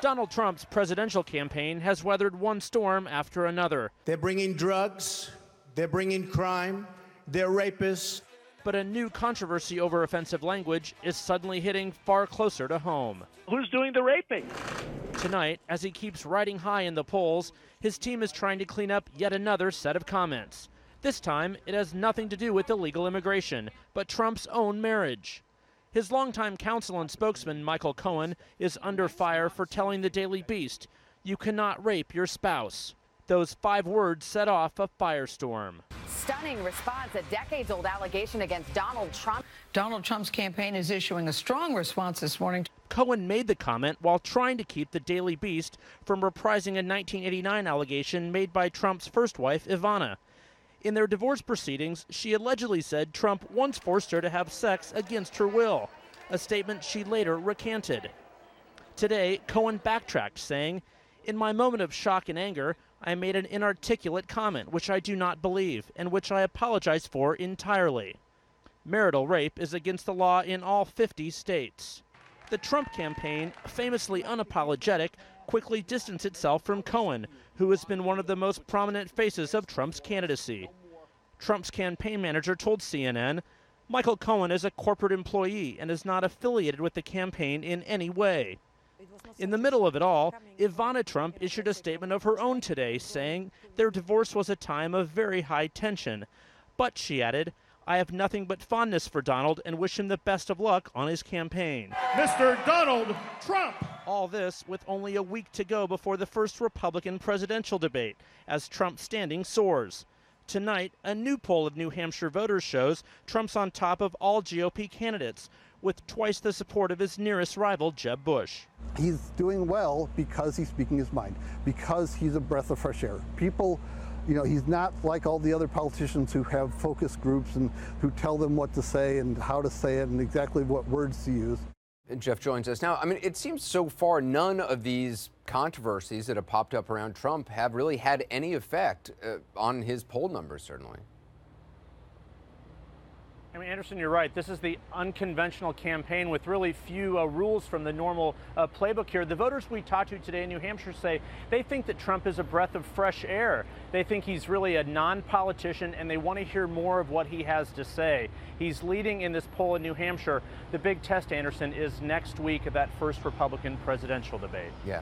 Donald Trump's presidential campaign has weathered one storm after another. They're bringing drugs, they're bringing crime, they're rapists. But a new controversy over offensive language is suddenly hitting far closer to home. Who's doing the raping? Tonight, as he keeps riding high in the polls, his team is trying to clean up yet another set of comments. This time, it has nothing to do with illegal immigration, but Trump's own marriage. His longtime counsel and spokesman, Michael Cohen, is under fire for telling the Daily Beast, You cannot rape your spouse. Those five words set off a firestorm. Stunning response, a decades old allegation against Donald Trump. Donald Trump's campaign is issuing a strong response this morning. Cohen made the comment while trying to keep the Daily Beast from reprising a 1989 allegation made by Trump's first wife, Ivana. In their divorce proceedings, she allegedly said Trump once forced her to have sex against her will, a statement she later recanted. Today, Cohen backtracked, saying, In my moment of shock and anger, I made an inarticulate comment which I do not believe and which I apologize for entirely. Marital rape is against the law in all 50 states. The Trump campaign, famously unapologetic, quickly distanced itself from Cohen, who has been one of the most prominent faces of Trump's candidacy. Trump's campaign manager told CNN, Michael Cohen is a corporate employee and is not affiliated with the campaign in any way. In the middle of it all, Ivana Trump issued a statement of her own today saying their divorce was a time of very high tension. But, she added, I have nothing but fondness for Donald and wish him the best of luck on his campaign. Mr. Donald Trump. All this with only a week to go before the first Republican presidential debate, as Trump's standing soars. Tonight, a new poll of New Hampshire voters shows Trump's on top of all GOP candidates, with twice the support of his nearest rival, Jeb Bush. He's doing well because he's speaking his mind, because he's a breath of fresh air. People you know, he's not like all the other politicians who have focus groups and who tell them what to say and how to say it and exactly what words to use. Jeff joins us now. I mean, it seems so far none of these controversies that have popped up around Trump have really had any effect uh, on his poll numbers, certainly. I mean, Anderson, you're right. This is the unconventional campaign with really few uh, rules from the normal uh, playbook here. The voters we talked to today in New Hampshire say they think that Trump is a breath of fresh air. They think he's really a non politician and they want to hear more of what he has to say. He's leading in this poll in New Hampshire. The big test, Anderson, is next week at that first Republican presidential debate. Yeah.